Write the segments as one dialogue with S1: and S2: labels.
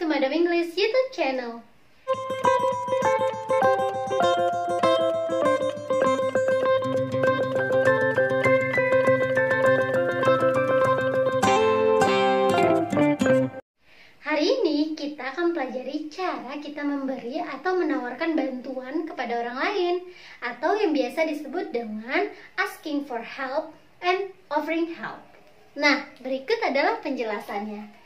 S1: to Madam English YouTube channel. Hari ini kita akan pelajari cara kita memberi atau menawarkan bantuan kepada orang lain atau yang biasa disebut dengan asking for help and offering help. Nah, berikut adalah penjelasannya.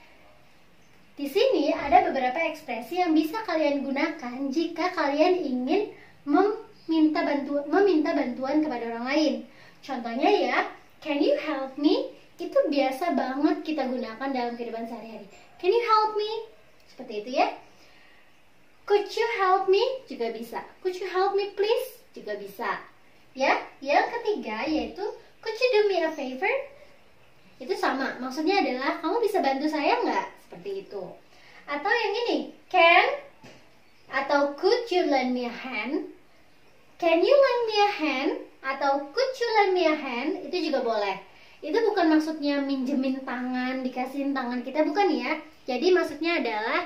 S1: Di sini ada beberapa ekspresi yang bisa kalian gunakan jika kalian ingin meminta bantuan meminta bantuan kepada orang lain. Contohnya ya, can you help me? Itu biasa banget kita gunakan dalam kehidupan sehari-hari. Can you help me? Seperti itu ya. Could you help me? Juga bisa. Could you help me please? Juga bisa. Ya, yang ketiga yaitu could you do me a favor? Itu sama. Maksudnya adalah kamu bisa bantu saya nggak? Seperti itu. Atau yang ini, can atau could you lend me a hand? Can you lend me a hand? Atau could you lend me a hand? Itu juga boleh itu bukan maksudnya minjemin tangan, dikasihin tangan kita, bukan ya. Jadi maksudnya adalah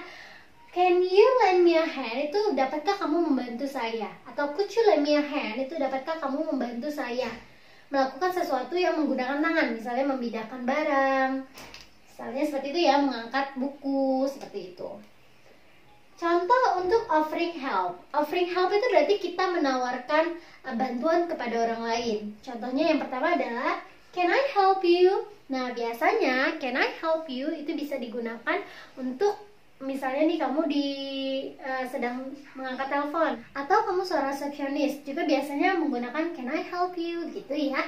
S1: Can you lend me a hand? Itu dapatkah kamu membantu saya? Atau could you lend me a hand? Itu dapatkah kamu membantu saya? Melakukan sesuatu yang menggunakan tangan, misalnya membedakan barang. Misalnya seperti itu ya, mengangkat buku, seperti itu. Contoh untuk offering help. Offering help itu berarti kita menawarkan eh, bantuan kepada orang lain. Contohnya yang pertama adalah Can I help you? Nah, biasanya can I help you itu bisa digunakan untuk misalnya nih kamu di uh, sedang mengangkat telepon atau kamu seorang resepsionis juga biasanya menggunakan can I help you gitu ya.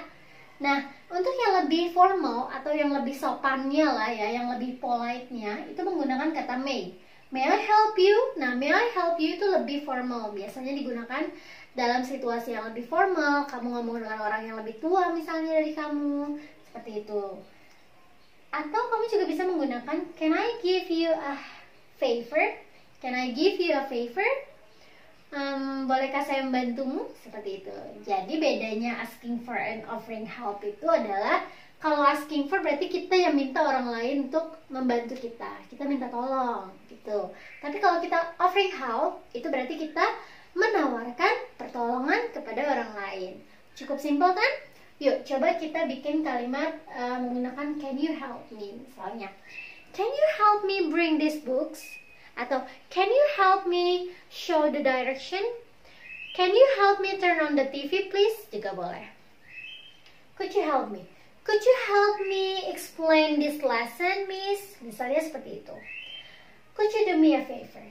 S1: Nah, untuk yang lebih formal atau yang lebih sopannya lah ya, yang lebih polite-nya itu menggunakan kata may. May I help you? Nah, may I help you itu lebih formal. Biasanya digunakan dalam situasi yang lebih formal, kamu ngomong dengan orang yang lebih tua misalnya dari kamu, seperti itu. Atau kamu juga bisa menggunakan can I give you a favor? Can I give you a favor? Um, bolehkah saya membantumu? Seperti itu. Jadi bedanya asking for and offering help itu adalah kalau asking for berarti kita yang minta orang lain untuk membantu kita. Kita minta tolong gitu. Tapi kalau kita offering help itu berarti kita menawarkan pertolongan kepada orang lain. Cukup simpel kan? Yuk, coba kita bikin kalimat uh, menggunakan can you help me misalnya. Can you help me bring these books? Atau can you help me show the direction? Can you help me turn on the TV please? Juga boleh. Could you help me? Could you help me explain this lesson, miss? Misalnya seperti itu. Could you do me a favor?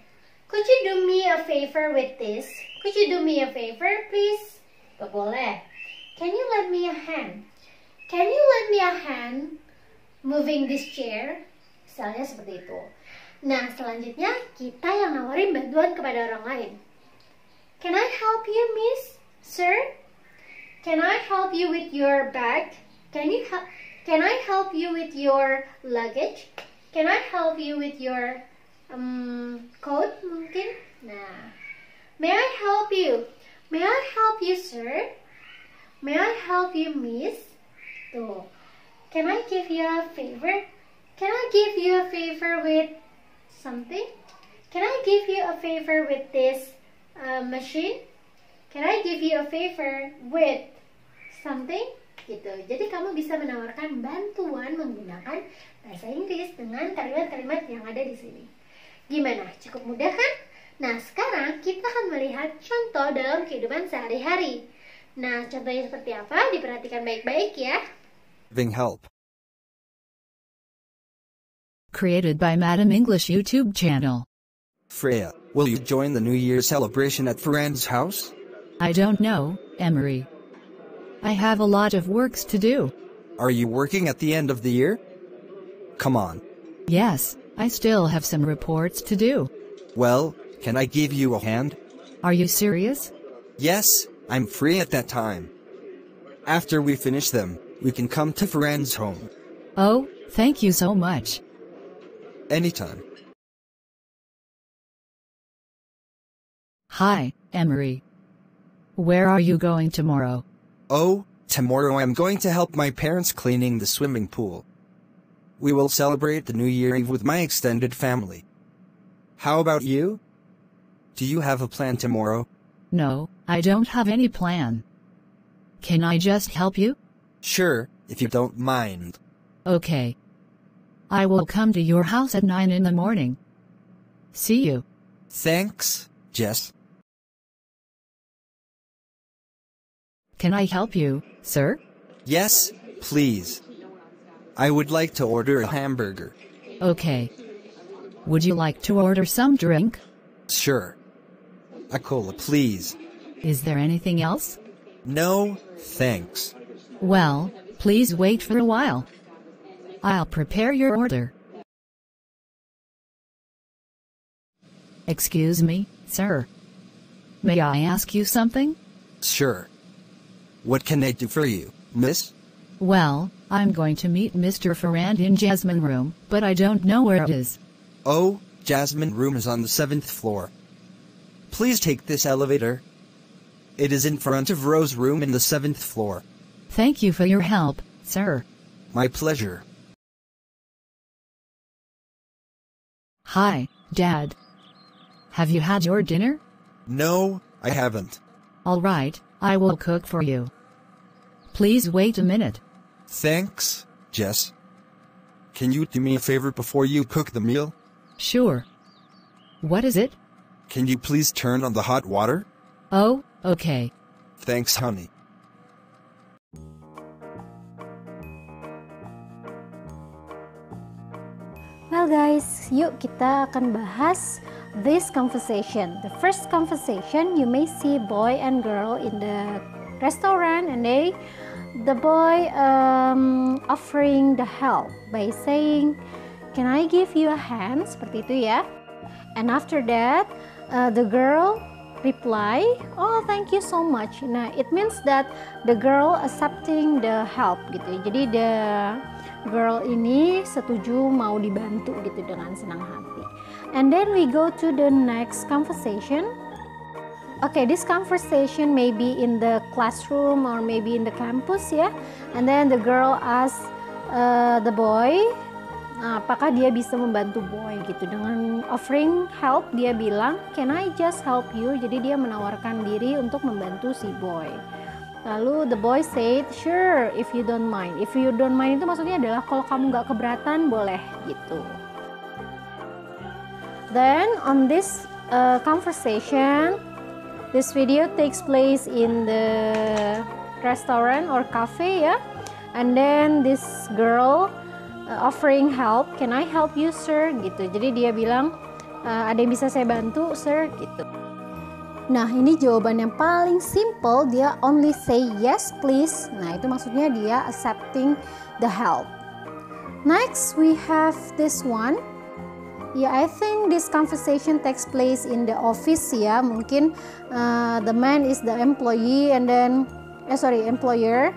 S1: Could you do me a favor with this? Could you do me a favor, please? Gak boleh. Can you lend me a hand? Can you lend me a hand moving this chair? Misalnya seperti itu. Nah, selanjutnya kita yang nawarin bantuan kepada orang lain. Can I help you, miss? Sir? Can I help you with your bag? Can you help Can I help you with your luggage? Can I help you with your um, code mungkin. Nah, may I help you? May I help you, sir? May I help you, miss? Tuh. Can I give you a favor? Can I give you a favor with something? Can I give you a favor with this uh, machine? Can I give you a favor with something? Gitu. Jadi kamu bisa menawarkan bantuan menggunakan bahasa Inggris dengan kalimat-kalimat yang ada di sini. Gimana? Cukup mudah kan? Nah, sekarang kita akan melihat contoh dalam kehidupan sehari-hari. Nah, contohnya seperti apa? Diperhatikan baik-baik ya.
S2: Help.
S3: Created by Madam English YouTube channel.
S2: Freya, will you join the New Year celebration at friend's house?
S3: I don't know, Emery. I have a lot of works to do.
S2: Are you working at the end of the year? Come on.
S3: Yes, I still have some reports to do.
S2: Well, can I give you a hand?
S3: Are you serious?
S2: Yes, I'm free at that time. After we finish them, we can come to friend's home.
S3: Oh, thank you so much.
S2: Anytime.
S3: Hi, Emery. Where are you going tomorrow?
S2: Oh, tomorrow I'm going to help my parents cleaning the swimming pool. We will celebrate the New Year Eve with my extended family. How about you? Do you have a plan tomorrow?
S3: No, I don't have any plan. Can I just help you?
S2: Sure, if you don't mind.
S3: Okay. I will come to your house at 9 in the morning. See you.
S2: Thanks, Jess.
S3: Can I help you, sir?
S2: Yes, please. I would like to order a hamburger.
S3: Okay. Would you like to order some drink?
S2: Sure. A cola, please.
S3: Is there anything else?
S2: No, thanks.
S3: Well, please wait for a while. I'll prepare your order. Excuse me, sir. May I ask you something?
S2: Sure. What can I do for you, miss?
S3: Well, I'm going to meet Mr. Ferrand in Jasmine Room, but I don't know where it is.
S2: Oh, Jasmine room is on the seventh floor. Please take this elevator. It is in front of Rose room in the seventh floor.
S3: Thank you for your help, sir.
S2: My pleasure.
S3: Hi, Dad. Have you had your dinner?
S2: No, I haven't.
S3: All right, I will cook for you. Please wait a minute.
S2: Thanks, Jess. Can you do me a favor before you cook the meal?
S3: Sure. What is it?
S2: Can you please turn on the hot water?
S3: Oh, okay.
S2: Thanks, honey.
S1: Guys, yuk kita akan bahas this conversation. The first conversation, you may see boy and girl in the restaurant and they the boy um, offering the help by saying, "Can I give you a hand?" Seperti itu ya. And after that, uh, the girl reply, "Oh, thank you so much." Nah, it means that the girl accepting the help gitu. Jadi the girl ini setuju mau dibantu gitu dengan senang hati. And then we go to the next conversation. Okay, this conversation may be in the classroom or maybe in the campus ya. And then the girl asks uh, the boy, apakah dia bisa membantu boy gitu dengan offering help dia bilang, can I just help you? Jadi dia menawarkan diri untuk membantu si boy. Lalu the boy said, sure, if you don't mind. If you don't mind itu maksudnya adalah kalau kamu nggak keberatan boleh gitu. Then on this uh, conversation, this video takes place in the restaurant or cafe ya. And then this girl uh, offering help, can I help you sir? Gitu. Jadi dia bilang, uh, ada yang bisa saya bantu sir? Gitu. Nah, ini jawaban yang paling simple, dia only say yes please. Nah, itu maksudnya dia accepting the help. Next, we have this one. Yeah, I think this conversation takes place in the office ya. Mungkin uh, the man is the employee and then eh sorry, employer.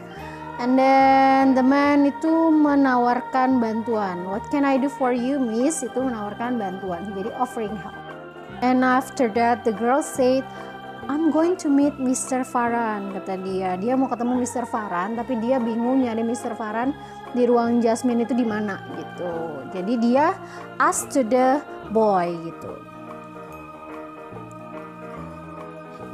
S1: And then the man itu menawarkan bantuan. What can I do for you, miss? Itu menawarkan bantuan. Jadi offering help. And after that the girl said, I'm going to meet Mr. Farhan kata dia. Dia mau ketemu Mr. Farhan tapi dia bingung nyari Mr. Farhan di ruang Jasmine itu di mana gitu. Jadi dia ask to the boy gitu.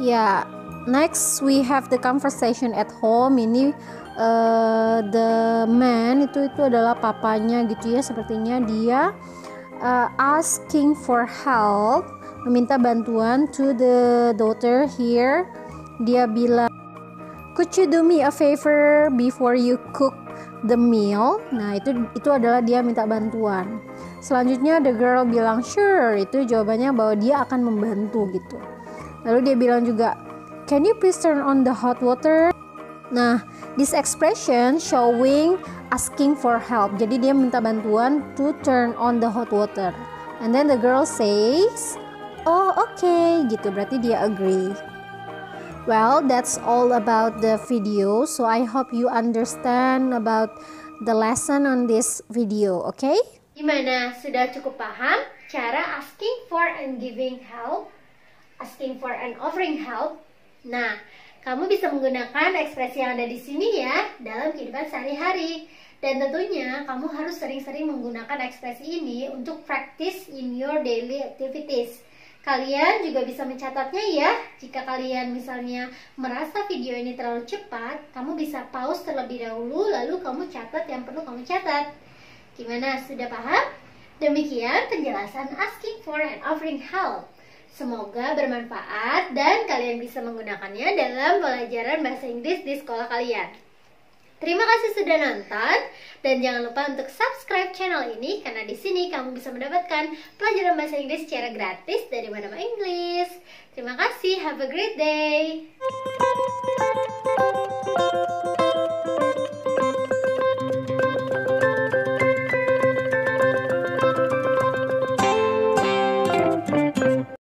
S1: Ya, next we have the conversation at home. Ini uh, the man itu itu adalah papanya gitu ya. Sepertinya dia uh, asking for help, meminta bantuan to the daughter here. Dia bilang, "Could you do me a favor before you cook the meal?" Nah, itu itu adalah dia minta bantuan. Selanjutnya the girl bilang, "Sure." Itu jawabannya bahwa dia akan membantu gitu. Lalu dia bilang juga, "Can you please turn on the hot water?" Nah, this expression showing asking for help. Jadi dia minta bantuan to turn on the hot water. And then the girl says, "Oh, okay." gitu. Berarti dia agree. Well, that's all about the video. So I hope you understand about the lesson on this video, okay? Gimana? Sudah cukup paham cara asking for and giving help? Asking for and offering help? Nah, kamu bisa menggunakan ekspresi yang ada di sini ya dalam kehidupan sehari-hari. Dan tentunya kamu harus sering-sering menggunakan ekspresi ini untuk practice in your daily activities. Kalian juga bisa mencatatnya ya. Jika kalian misalnya merasa video ini terlalu cepat, kamu bisa pause terlebih dahulu lalu kamu catat yang perlu kamu catat. Gimana? Sudah paham? Demikian penjelasan asking for and offering help. Semoga bermanfaat dan kalian bisa menggunakannya dalam pelajaran bahasa Inggris di sekolah kalian. Terima kasih sudah nonton dan jangan lupa untuk subscribe channel ini karena di sini kamu bisa mendapatkan pelajaran bahasa Inggris secara gratis dari mana-mana Inggris. Terima kasih, have a great day.